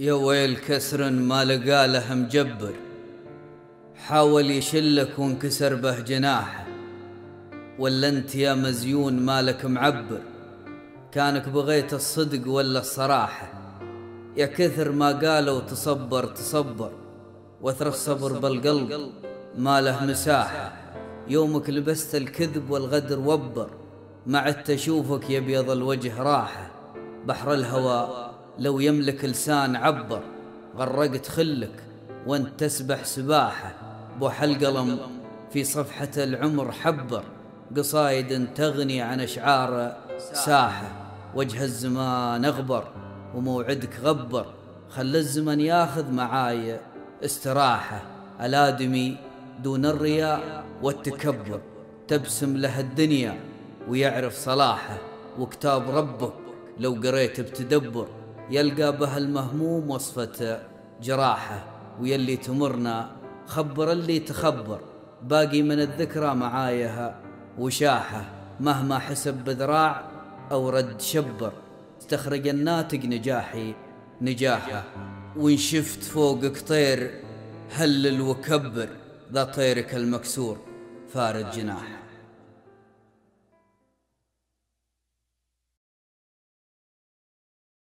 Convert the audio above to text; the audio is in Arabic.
يا ويل كسر ما لقى له مجبر. حاول يشلك وانكسر به جناحه. ولا انت يا مزيون مالك معبر؟ كانك بغيت الصدق ولا الصراحة. يا كثر ما قالوا تصبر تصبر. وثر الصبر بالقلب ما له مساحة. يومك لبست الكذب والغدر وبر. ما عدت اشوفك يا الوجه راحة. بحر الهوى لو يملك لسان عبر غرقت خلك وانت تسبح سباحة. بوح القلم في صفحة العمر حبر قصايد تغني عن أشعار ساحة. وجه الزمان أغبر وموعدك غبر. خل الزمن ياخذ معاي استراحة. الآدمي دون الرياء والتكبر. تبسم له الدنيا ويعرف صلاحه. وكتاب ربك لو قريت بتدبر. يلقى به المهموم وصفة جراحة ويلي تمرنا خبر اللي تخبر. باقي من الذكرى معايها وشاحة مهما حسب بذراع أو رد شبر. استخرج الناتج نجاحي نجاحة. وإن شفت فوقك طير هلل وكبر ذا طيرك المكسور. فارد جناح